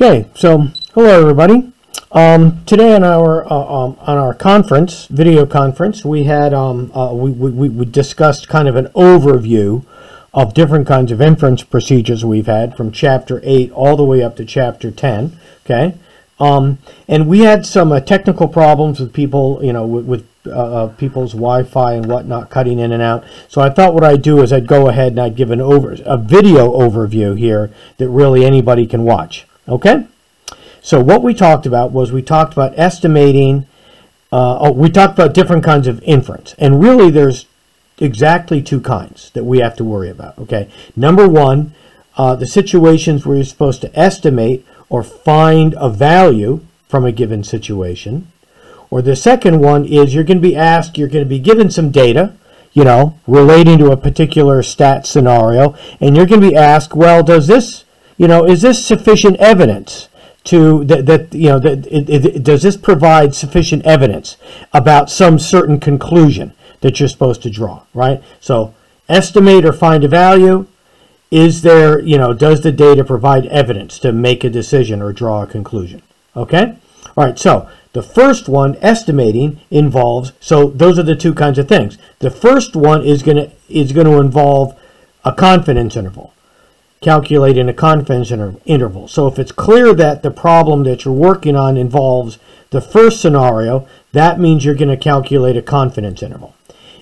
Okay, so hello everybody. Um, today on our uh, um, on our conference, video conference, we had um, uh, we, we, we discussed kind of an overview of different kinds of inference procedures we've had from chapter 8 all the way up to chapter 10. Okay, um, and we had some uh, technical problems with people, you know, with, with uh, uh, people's Wi-Fi and whatnot cutting in and out. So I thought what I'd do is I'd go ahead and I'd give an over a video overview here that really anybody can watch. Okay? So what we talked about was we talked about estimating, uh, oh, we talked about different kinds of inference. And really there's exactly two kinds that we have to worry about. Okay? Number one, uh, the situations where you're supposed to estimate or find a value from a given situation. Or the second one is you're going to be asked, you're going to be given some data, you know, relating to a particular stat scenario, and you're going to be asked, well, does this you know, is this sufficient evidence to that, that you know, that it, it, does this provide sufficient evidence about some certain conclusion that you're supposed to draw, right? So estimate or find a value. Is there, you know, does the data provide evidence to make a decision or draw a conclusion? Okay? All right, so the first one, estimating, involves, so those are the two kinds of things. The first one is going to is going to involve a confidence interval calculating a confidence interval. So if it's clear that the problem that you're working on involves the first scenario, that means you're going to calculate a confidence interval.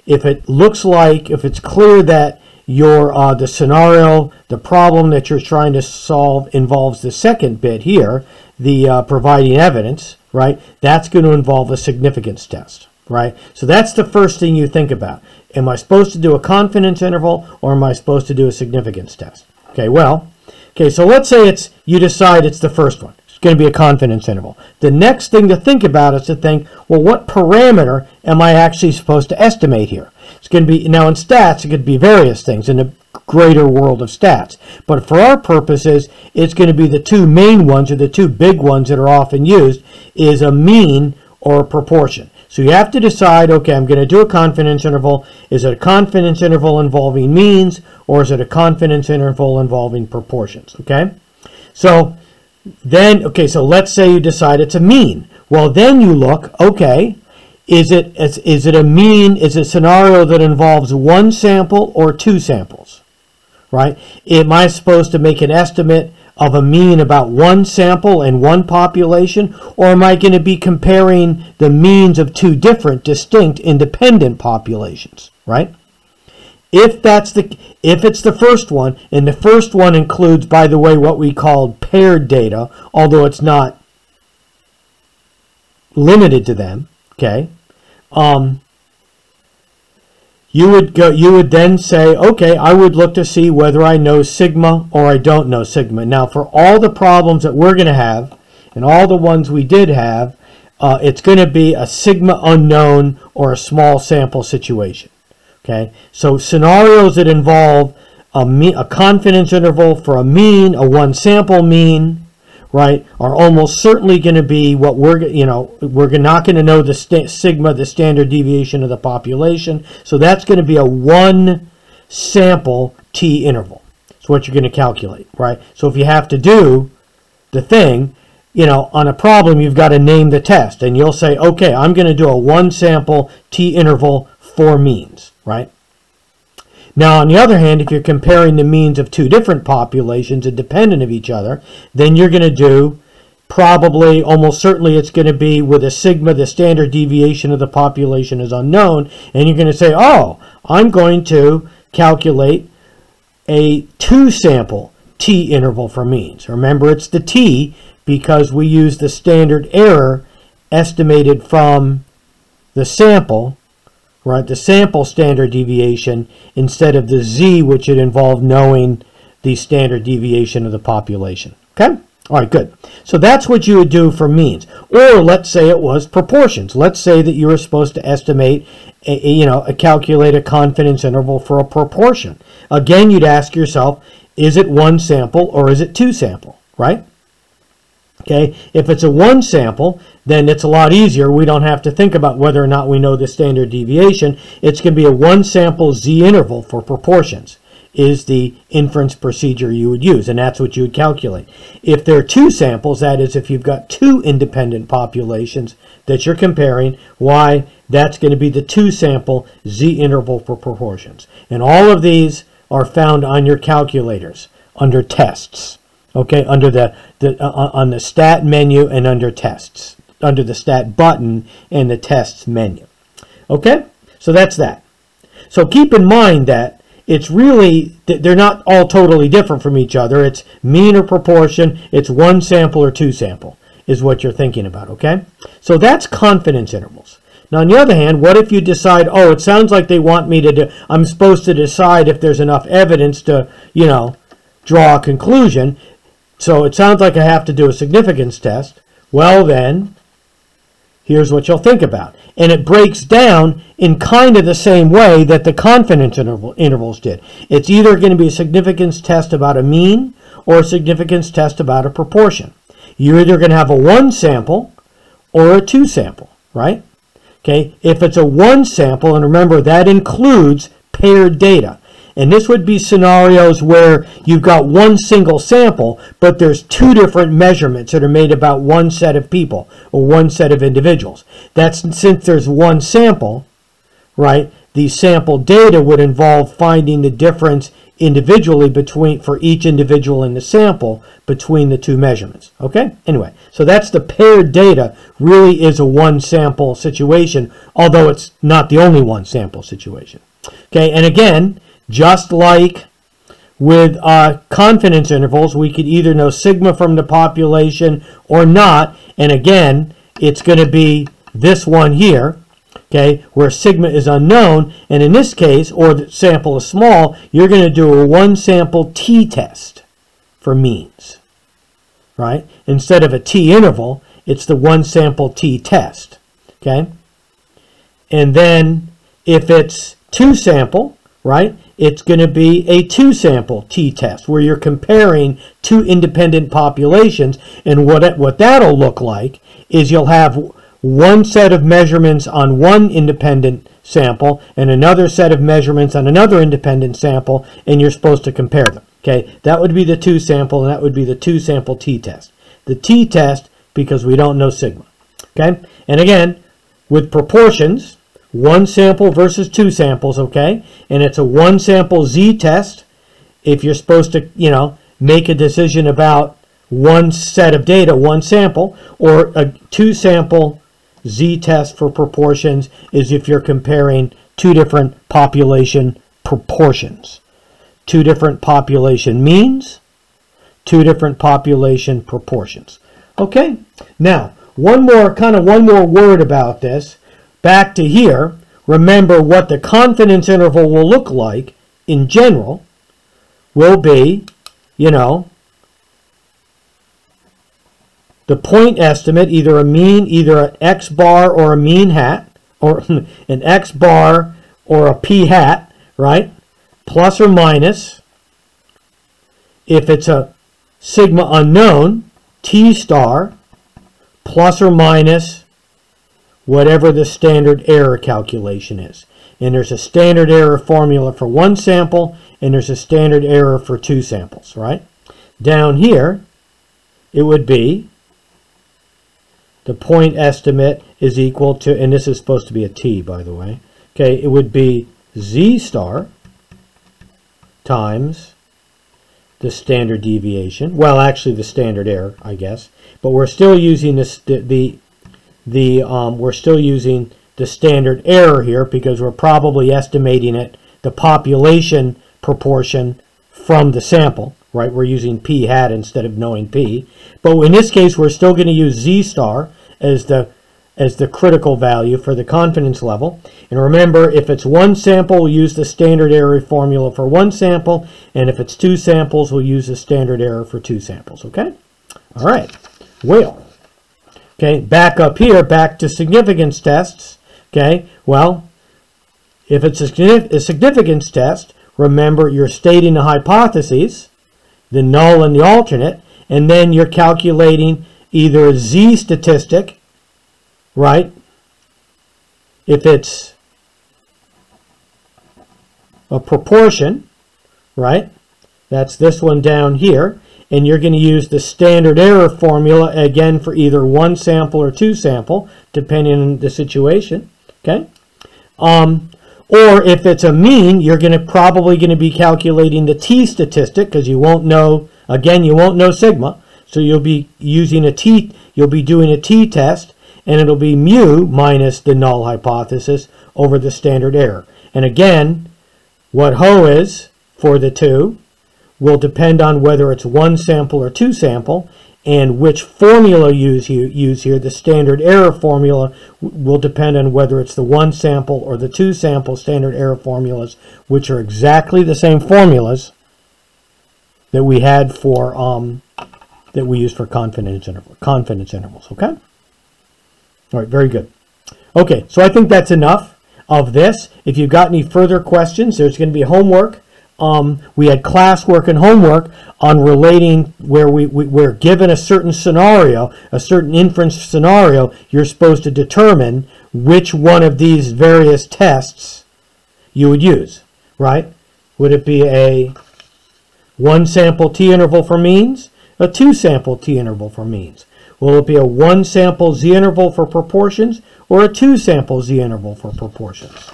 If it looks like, if it's clear that your uh, the scenario, the problem that you're trying to solve involves the second bit here, the uh, providing evidence, right? That's going to involve a significance test, right? So that's the first thing you think about. Am I supposed to do a confidence interval or am I supposed to do a significance test? Okay, well, okay, so let's say it's you decide it's the first one. It's going to be a confidence interval. The next thing to think about is to think, well, what parameter am I actually supposed to estimate here? It's going to be, now in stats, it could be various things in the greater world of stats. But for our purposes, it's going to be the two main ones or the two big ones that are often used is a mean or a proportion. So you have to decide, okay, I'm going to do a confidence interval. Is it a confidence interval involving means or is it a confidence interval involving proportions, okay? So then, okay, so let's say you decide it's a mean. Well, then you look, okay, is it, is, is it a mean, is it a scenario that involves one sample or two samples, right? Am I supposed to make an estimate of a mean about one sample and one population? Or am I going to be comparing the means of two different, distinct, independent populations, right? If that's the if it's the first one, and the first one includes, by the way, what we call paired data, although it's not limited to them, okay? Um, you would go you would then say okay i would look to see whether i know sigma or i don't know sigma. Now for all the problems that we're going to have and all the ones we did have uh, it's going to be a sigma unknown or a small sample situation okay? So scenarios that involve a, me, a confidence interval for a mean a one sample mean right, are almost certainly going to be what we're, you know, we're not going to know the sigma, the standard deviation of the population. So that's going to be a one sample t interval. It's what you're going to calculate, right? So if you have to do the thing, you know, on a problem, you've got to name the test. And you'll say, okay, I'm going to do a one sample t interval for means, right? Now, on the other hand, if you're comparing the means of two different populations independent of each other, then you're going to do probably, almost certainly, it's going to be with a sigma, the standard deviation of the population is unknown, and you're going to say, oh, I'm going to calculate a two sample t interval for means. Remember, it's the t because we use the standard error estimated from the sample right, the sample standard deviation instead of the z, which would involve knowing the standard deviation of the population. Okay? All right, good. So that's what you would do for means. Or let's say it was proportions. Let's say that you were supposed to estimate, a, you know, a calculate a confidence interval for a proportion. Again, you'd ask yourself, is it one sample or is it two sample, right? Okay, if it's a one sample, then it's a lot easier. We don't have to think about whether or not we know the standard deviation. It's going to be a one sample z interval for proportions. is the inference procedure you would use, and that's what you would calculate. If there are two samples, that is, if you've got two independent populations that you're comparing, why, that's going to be the two sample z interval for proportions. And all of these are found on your calculators under tests, okay, under the, the uh, uh on the stat menu and under tests, under the stat button and the tests menu. Okay, so that's that. So keep in mind that it's really they're not all totally different from each other. It's mean or proportion. It's one sample or two sample is what you're thinking about, okay? So that's confidence intervals. Now, on the other hand, what if you decide, oh, it sounds like they want me to do, I'm supposed to decide if there's enough evidence to, you know, draw a conclusion. So it sounds like I have to do a significance test. Well, then, here's what you'll think about. And it breaks down in kind of the same way that the confidence interval, intervals did. It's either going to be a significance test about a mean or a significance test about a proportion. You're either going to have a one sample or a two sample, right? Okay, if it's a one sample, and remember that includes paired data. And this would be scenarios where you've got one single sample, but there's two different measurements that are made about one set of people or one set of individuals. That's since there's one sample, right? The sample data would involve finding the difference individually between for each individual in the sample between the two measurements. Okay? Anyway, so that's the paired data really is a one sample situation, although it's not the only one sample situation. Okay, and again, just like with uh, confidence intervals, we could either know sigma from the population or not. And again, it's going to be this one here, okay, where sigma is unknown. And in this case, or the sample is small, you're going to do a one sample t-test for means, right? Instead of a t-interval, it's the one sample t-test, okay? And then if it's two sample, right, it's going to be a two sample t-test where you're comparing two independent populations. And what, what that'll look like is you'll have one set of measurements on one independent sample and another set of measurements on another independent sample, and you're supposed to compare them. Okay, that would be the two sample, and that would be the two sample t-test. The t-test, because we don't know sigma. Okay, and again, with proportions, one sample versus two samples, okay? And it's a one sample Z test if you're supposed to, you know, make a decision about one set of data, one sample, or a two sample Z test for proportions is if you're comparing two different population proportions, two different population means, two different population proportions. Okay, now one more kind of one more word about this back to here, remember what the confidence interval will look like in general will be, you know, the point estimate, either a mean, either an X bar or a mean hat, or an X bar or a P hat, right? Plus or minus. If it's a sigma unknown, T star, plus or minus whatever the standard error calculation is. And there's a standard error formula for one sample, and there's a standard error for two samples, right? Down here, it would be the point estimate is equal to, and this is supposed to be a t, by the way. Okay, it would be z star times the standard deviation. Well, actually the standard error, I guess. But we're still using this, the, the the um, we're still using the standard error here because we're probably estimating it the population proportion from the sample, right? We're using p hat instead of knowing p. But in this case, we're still going to use z star as the as the critical value for the confidence level. And remember, if it's one sample, we'll use the standard error formula for one sample. And if it's two samples, we'll use the standard error for two samples, okay? All right, well, Okay, back up here, back to significance tests. Okay, well, if it's a significance test, remember you're stating the hypotheses, the null and the alternate, and then you're calculating either a z statistic, right? If it's a proportion, right? That's this one down here. And you're going to use the standard error formula again for either one sample or two sample, depending on the situation. Okay. Um, or if it's a mean, you're going to probably going to be calculating the t statistic because you won't know. Again, you won't know sigma, so you'll be using a t. You'll be doing a t test, and it'll be mu minus the null hypothesis over the standard error. And again, what ho is for the two will depend on whether it's one sample or two sample, and which formula you use, you use here, the standard error formula, will depend on whether it's the one sample or the two sample standard error formulas, which are exactly the same formulas that we had for um, that we use for confidence interval confidence intervals. Okay. All right. Very good. Okay. So I think that's enough of this. If you've got any further questions, there's going to be homework um, we had classwork and homework on relating where we, we, we're given a certain scenario, a certain inference scenario, you're supposed to determine which one of these various tests you would use, right? Would it be a one sample t interval for means, a two sample t interval for means? Will it be a one sample z interval for proportions or a two sample z interval for proportions?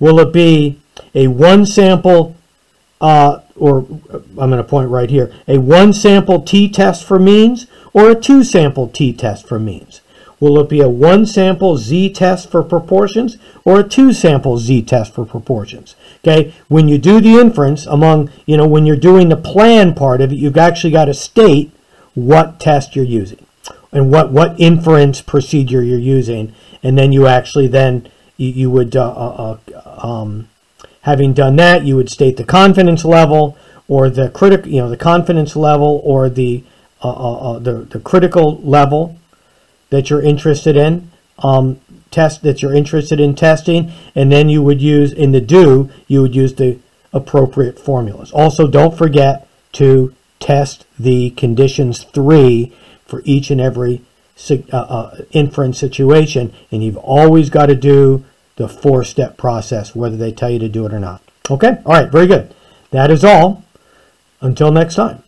Will it be a one sample, uh, or I'm going to point right here, a one sample t-test for means or a two sample t-test for means? Will it be a one sample z-test for proportions or a two sample z-test for proportions? Okay, when you do the inference among, you know, when you're doing the plan part of it, you've actually got to state what test you're using and what, what inference procedure you're using. And then you actually then, you, you would uh, uh, uh um, Having done that, you would state the confidence level or the critic, you know, the confidence level or the uh, uh, uh, the, the critical level that you're interested in um, test that you're interested in testing, and then you would use in the do you would use the appropriate formulas. Also, don't forget to test the conditions three for each and every uh, uh, inference situation, and you've always got to do the four step process, whether they tell you to do it or not. Okay? All right, very good. That is all. Until next time.